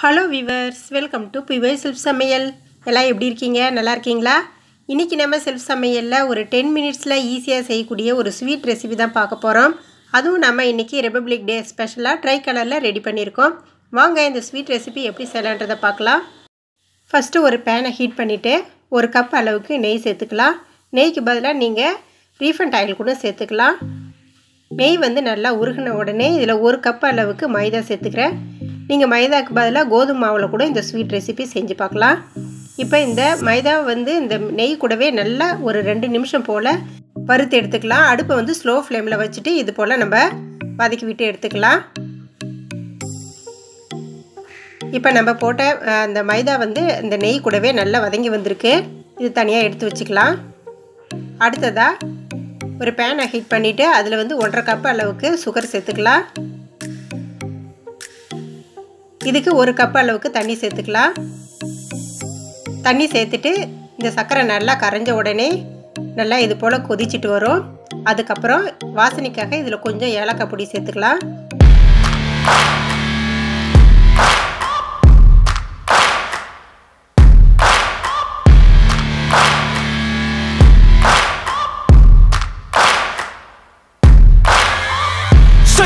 Hello viewers welcome to பிவை self சமையல் எல்லாம் எப்படி இருக்கீங்க? நல்லா இருக்கீங்களா? இன்றைக்கி நம்ம செல்ஃப் சமையலில் ஒரு டென் மினிட்ஸில் ஈஸியாக செய்யக்கூடிய ஒரு ஸ்வீட் ரெசிபி தான் பார்க்க போகிறோம் அதுவும் நம்ம இன்றைக்கி ரிப்பப்ளிக் டே ஸ்பெஷலாக ட்ரை கலரில் ரெடி பண்ணியிருக்கோம். வாங்க இந்த ஸ்வீட் ரெசிபி எப்படி செய்யலான்றதை பார்க்கலாம். ஃபஸ்ட்டு ஒரு பேனை ஹீட் பண்ணிவிட்டு ஒரு கப் அளவுக்கு நெய் சேர்த்துக்கலாம். நெய்க்கு பதிலாக நீங்கள் ரீஃபண்ட் ஆயில் கூட சேர்த்துக்கலாம். நெய் வந்து நல்லா உருகின உடனே இதில் ஒரு கப் அளவுக்கு மைதா சேர்த்துக்கிறேன். நீங்கள் மைதாக்கு பதிலாக கோதுமை மாவில் கூட இந்த ஸ்வீட் ரெசிபி செஞ்சு பார்க்கலாம். இப்போ இந்த மைதா வந்து இந்த நெய் கூடவே நல்லா ஒரு ரெண்டு நிமிஷம் போல் வறுத்து எடுத்துக்கலாம். அடுப்பை வந்து ஸ்லோ ஃப்ளேமில் வச்சுட்டு இது போல் நம்ம வதக்கி விட்டு எடுத்துக்கலாம். இப்போ நம்ம போட்ட அந்த மைதா வந்து இந்த நெய் கூடவே நல்லா வதங்கி வந்திருக்கு. இது தனியாக எடுத்து வச்சுக்கலாம். அடுத்ததாக ஒரு பேனை ஹீட் பண்ணிவிட்டு அதில் வந்து ஒன்றரை கப் அளவுக்கு சுகர் சேர்த்துக்கலாம். இதுக்கு ஒரு கப் அளவுக்கு தண்ணி சேர்த்துக்கலாம். தண்ணி சேர்த்துட்டு இந்த சர்க்கரை நல்லா கரைஞ்ச உடனே நல்லா இது போல் கொதிச்சுட்டு வரும். அதுக்கப்புறம் வாசனைக்காக இதில் கொஞ்சம் ஏலக்காய் பொடி சேர்த்துக்கலாம்.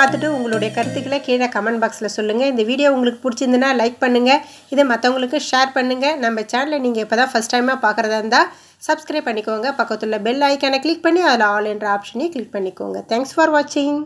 பார்த்துட்டு உங்களுடைய கருத்துக்களை கீழே கமெண்ட் பாக்ஸில் சொல்லுங்கள் இந்த வீடியோ உங்களுக்கு பிடிச்சிருந்துன்னா லைக் பண்ணுங்கள் இதை மற்றவங்களுக்கு ஷேர் பண்ணுங்கள் நம்ம சேனலை நீங்கள் இப்போ தான் ஃபஸ்ட் டைமாக பார்க்குறதா இருந்தால் சப்ஸ்கிரைப் பண்ணிக்கோங்க. பக்கத்தில் பெல் ஐக்கானை கிளிக் பண்ணி அதில் ஆல் என்ற ஆப்ஷனையும் கிளிக் பண்ணிக்கோங்க. தேங்க்ஸ் ஃபார் வாட்சிங்